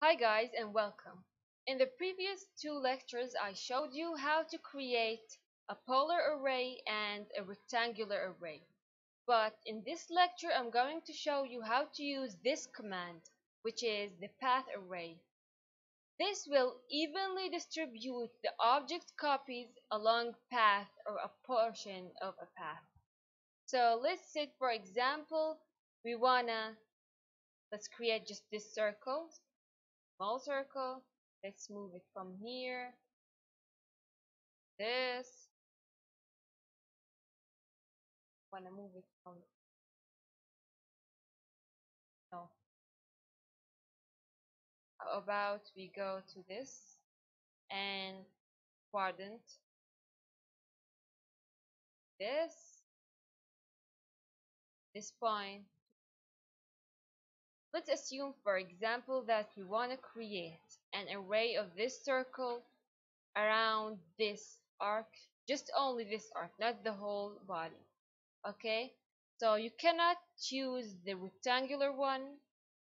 Hi guys and welcome. In the previous two lectures I showed you how to create a polar array and a rectangular array. But in this lecture I'm going to show you how to use this command which is the path array. This will evenly distribute the object copies along path or a portion of a path. So let's say for example we wanna let's create just this circle small circle. Let's move it from here. This. Wanna move it from no. How about we go to this and quadrant this this point Let's assume, for example, that we want to create an array of this circle around this arc, just only this arc, not the whole body. Okay, so you cannot choose the rectangular one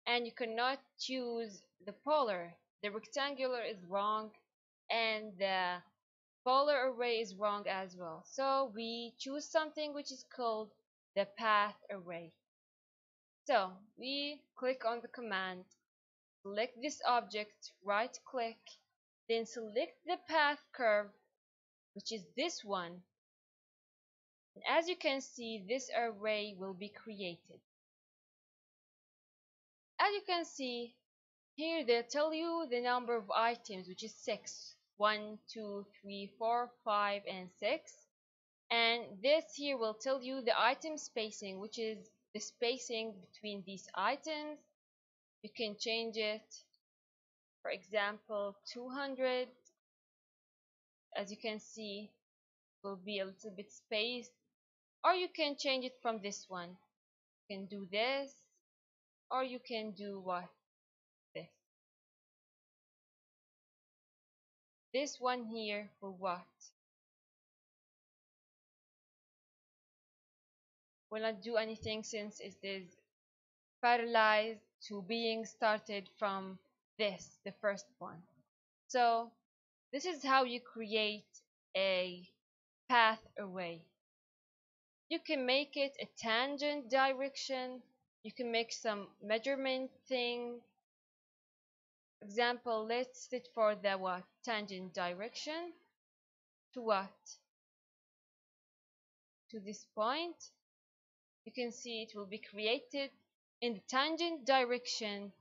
and you cannot choose the polar. The rectangular is wrong and the polar array is wrong as well. So we choose something which is called the path array. So we click on the command, select this object, right click, then select the path curve, which is this one. And as you can see, this array will be created. As you can see, here they tell you the number of items, which is 6. 1, 2, 3, 4, 5, and 6. And this here will tell you the item spacing, which is the spacing between these items you can change it for example 200 as you can see will be a little bit spaced. Or you can change it from this one. You can do this or you can do what? This. This one here for what will not do anything since it is parallelized to being started from this, the first one. So this is how you create a path array. You can make it a tangent direction. You can make some measurement thing. Example, let's set for the what? Tangent direction. To what? To this point you can see it will be created in the tangent direction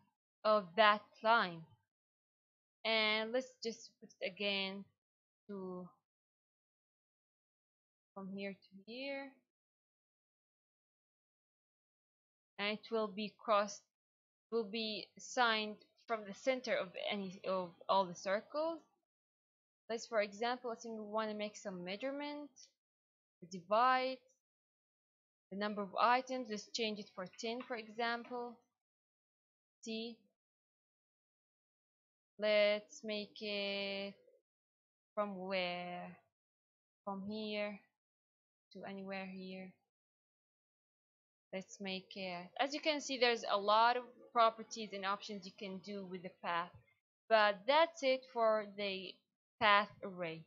of that line. And let's just put it again to from here to here. And it will be crossed will be signed from the center of any of all the circles. Let's for example assume we want to make some measurement. Divide the number of items let's change it for 10 for example. T. Let's make it from where? From here to anywhere here. Let's make it as you can see there's a lot of properties and options you can do with the path but that's it for the path array